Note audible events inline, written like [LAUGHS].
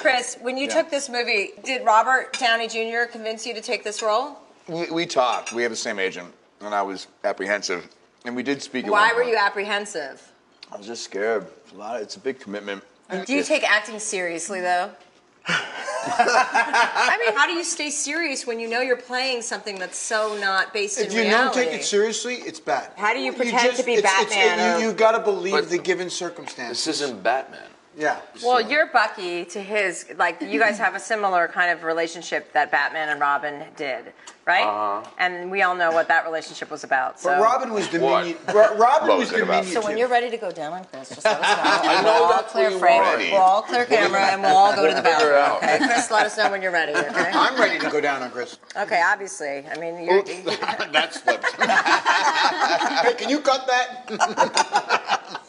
Chris, when you took this movie, did Robert Downey Jr. convince you to take this role? We, we talked. We have the same agent, and I was apprehensive, and we did speak. Why one were point. you apprehensive? I was just scared. It's a lot. It's a big commitment. Do you take acting seriously though? I mean, how do you stay serious when you know you're playing something that's so not based If in reality? If you reality? don't take it seriously, it's bad. How do you pretend to be it's- it's- Batman you, or- you got to believe But- the given circumstances. This isn't Batman. Yeah. Well, you're Bucky to his. Like, you guys have a similar kind of relationship that Batman and Robin did, right? Uh-huh. And we all know what that relationship was about. So. But Robin was What? diminutive. Ro- Robin What was was it diminutive. So when you're ready to go down on Chris, just let us know. [LAUGHS] I know we'll all clear where you frame. are. We'll all clear camera and we'll all go to the We'll bathroom. Okay, Chris, let us know when you're ready. Okay. [LAUGHS] I'm ready to go down on Chris. Okay, obviously. I mean, you're. [LAUGHS] That slipped. hey, can you cut that?